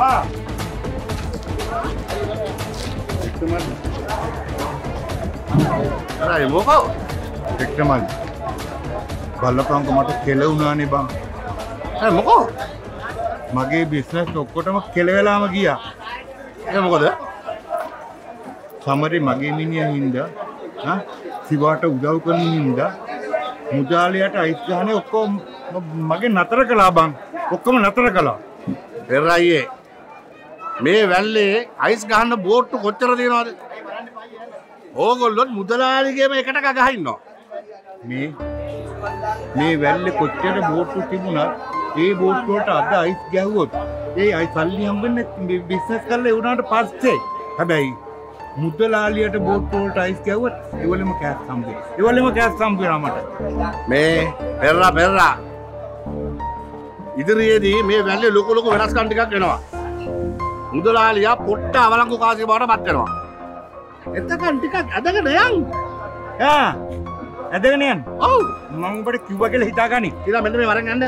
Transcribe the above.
එපා. එක්කමල්. අර මොකෝ එක්කමල්. බලපංක මට කෙල වුණානේ බං. මොකෝ මගේ බිස්නස් ඔක්කොටම කෙල වෙලාම ගියා. ඒ මොකද සමරි මගේ මිනිහා හින්දා සිවාට උදව් කරන හින්දා මුදාලියට අයිස් ගහනේ ඔක්කොම ම- මගේ නතර කළා බං. ඔක්කොම නතර කළා. පෙරයියේ මේ වැල්ලේ අයිස් ගහන්න බෝට්ටු කොච්චර තියෙනවද? ඕගොල්ලොත් මුදලාලිගේම එකට ගහින්නවා මේ මේ වැල්ලේ කොච්චර බෝට්ටු තිබුණත් ඒ බෝට්ටු වලට අද අයිස් ගැහුවොත් ඒ අයි සල්ලි හම්බෙන්නේ බිස්නස් කරලා ඒ වුණාට පස්සේ හැබැයි මුදලාලියට බෝට්ටු වලට අයිස් ගැහුවොත් ඒවලෙම කෑස් හම්බෙනවා ඒවලෙම කෑස් හම්බෙනවා මට. මේ පෙරලා පෙරලා. ඉදිරියේදී මේ වැල්ලේ ලොකු ලොකු වෙනස්කම් ටිකක් එනවා. මුදලාලියා පොට්ට අවලංගු කාසිය බවට පත් වෙනවා. එතකන් ටිකක් ඇදගෙන යන්. ඈ ඇදගෙන යන්න. ඔව්. මම ඔබට කිව්වා කියලා හිතාගනි. ඉතින් මෙන්න මේ වරන් යන්න